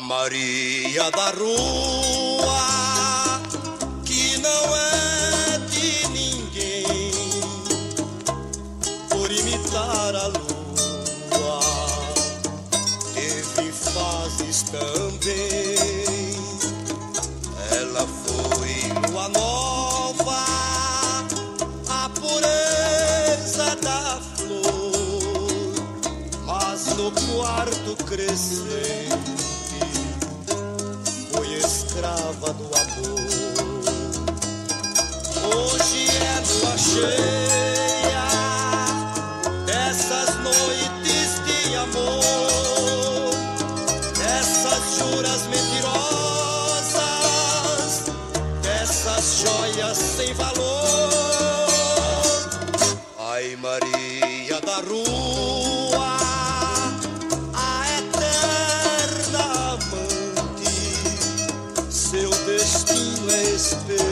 Maria da Rua, que não é de ninguém, por imitar a lua, teve fases também. Ela foi lua nova, a pureza da flor, mas no quarto crescente escrava do amor. Hoje é lua cheia dessas noites de amor, dessas juras mentirosas, dessas joias sem valor. Destino é esperar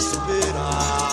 esperar.